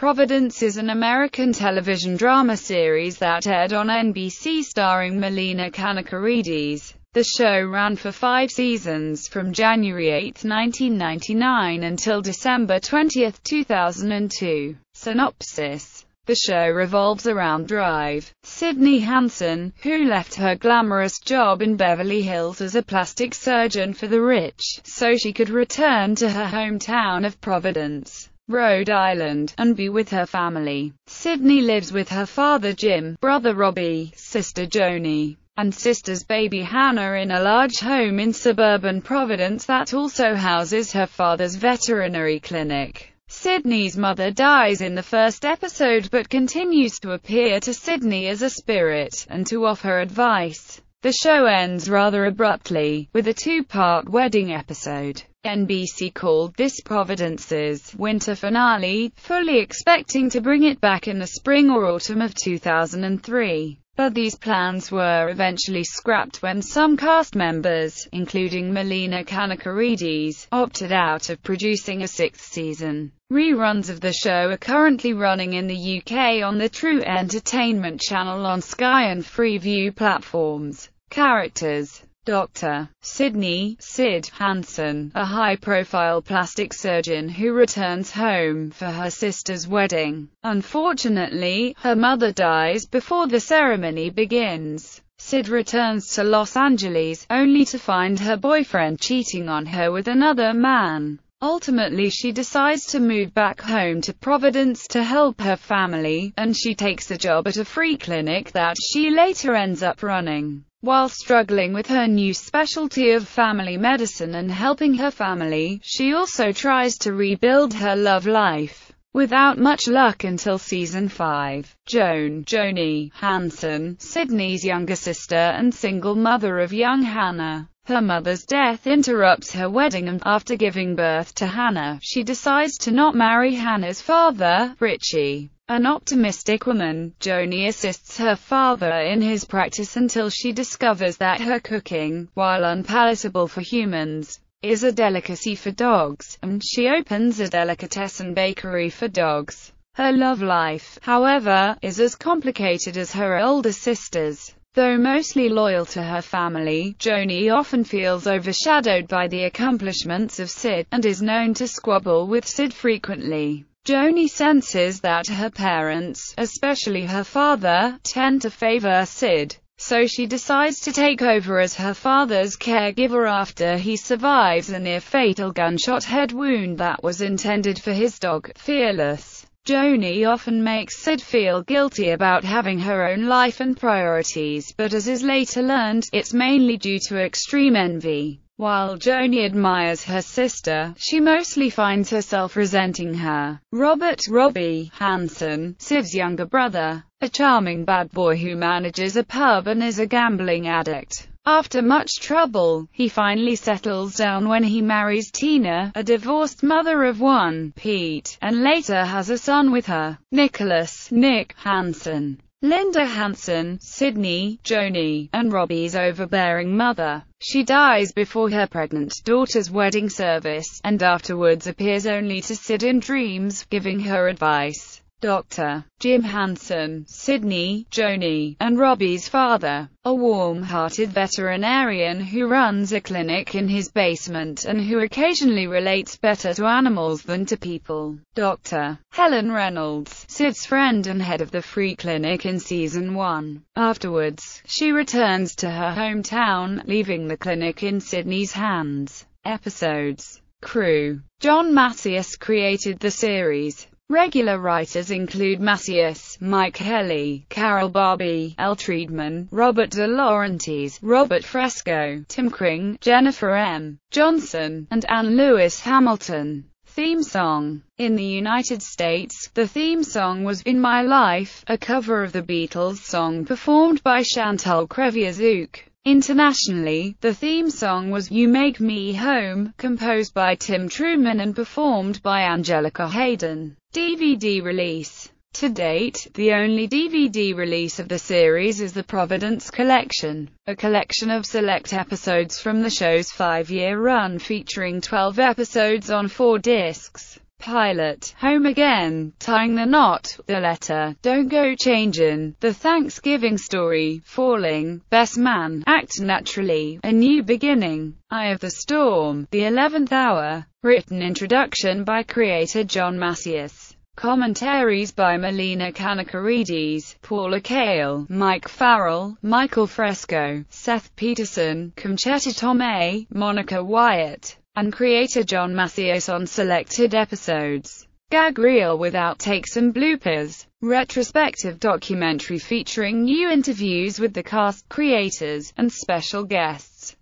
Providence is an American television drama series that aired on NBC starring Melina Kanakaredes. The show ran for five seasons from January 8, 1999 until December 20, 2002. Synopsis the show revolves around Drive. Sydney Hansen, who left her glamorous job in Beverly Hills as a plastic surgeon for the rich, so she could return to her hometown of Providence. Rhode Island, and be with her family. Sydney lives with her father Jim, brother Robbie, sister Joni, and sister's baby Hannah in a large home in suburban Providence that also houses her father's veterinary clinic. Sydney's mother dies in the first episode but continues to appear to Sydney as a spirit, and to offer advice. The show ends rather abruptly, with a two-part wedding episode. NBC called this Providence's winter finale, fully expecting to bring it back in the spring or autumn of 2003. But these plans were eventually scrapped when some cast members, including Melina Kanakaredes, opted out of producing a sixth season. Reruns of the show are currently running in the UK on the True Entertainment channel on Sky and Freeview platforms. Characters Dr. Sydney Sid Hansen, a high-profile plastic surgeon who returns home for her sister's wedding. Unfortunately, her mother dies before the ceremony begins. Sid returns to Los Angeles, only to find her boyfriend cheating on her with another man. Ultimately she decides to move back home to Providence to help her family, and she takes a job at a free clinic that she later ends up running. While struggling with her new specialty of family medicine and helping her family, she also tries to rebuild her love life. Without much luck until season 5, Joan, Joni, Hansen, Sydney's younger sister and single mother of young Hannah. Her mother's death interrupts her wedding and, after giving birth to Hannah, she decides to not marry Hannah's father, Richie. An optimistic woman, Joni assists her father in his practice until she discovers that her cooking, while unpalatable for humans, is a delicacy for dogs, and she opens a delicatessen bakery for dogs. Her love life, however, is as complicated as her older sister's. Though mostly loyal to her family, Joni often feels overshadowed by the accomplishments of Sid, and is known to squabble with Sid frequently. Joni senses that her parents, especially her father, tend to favor Sid. So she decides to take over as her father's caregiver after he survives a near-fatal gunshot head wound that was intended for his dog, Fearless. Joni often makes Sid feel guilty about having her own life and priorities, but as is later learned, it's mainly due to extreme envy. While Joni admires her sister, she mostly finds herself resenting her. Robert Robbie Hansen, Sid's younger brother, a charming bad boy who manages a pub and is a gambling addict. After much trouble, he finally settles down when he marries Tina, a divorced mother of one, Pete, and later has a son with her, Nicholas Nick Hansen. Linda Hansen, Sydney, Joni, and Robbie's overbearing mother. She dies before her pregnant daughter's wedding service, and afterwards appears only to Sid in dreams, giving her advice. Dr. Jim Hansen, Sydney, Joni, and Robbie's father, a warm-hearted veterinarian who runs a clinic in his basement and who occasionally relates better to animals than to people. Dr. Helen Reynolds, Sid's friend and head of the free clinic in season 1. Afterwards, she returns to her hometown, leaving the clinic in Sydney's hands. Episodes Crew John Masius created the series. Regular writers include Masius, Mike Helly, Carol Barbee, L. Triedman, Robert De Laurentiis, Robert Fresco, Tim Kring, Jennifer M. Johnson, and Anne Lewis Hamilton. Theme song. In the United States, the theme song was In My Life, a cover of the Beatles song performed by Chantal Kreviazuk. Internationally, the theme song was You Make Me Home, composed by Tim Truman and performed by Angelica Hayden. DVD release to date, the only DVD release of the series is the Providence Collection, a collection of select episodes from the show's five-year run featuring 12 episodes on four discs. Pilot, Home Again, Tying the Knot, The Letter, Don't Go Changin', The Thanksgiving Story, Falling, Best Man, Act Naturally, A New Beginning, Eye of the Storm, The Eleventh Hour. Written introduction by creator John Masius. Commentaries by Melina Kanakaredes, Paula Cale, Mike Farrell, Michael Fresco, Seth Peterson, Concetta Tomei, Monica Wyatt, and creator John Masius on selected episodes. Gag reel with outtakes and bloopers. Retrospective documentary featuring new interviews with the cast, creators, and special guests.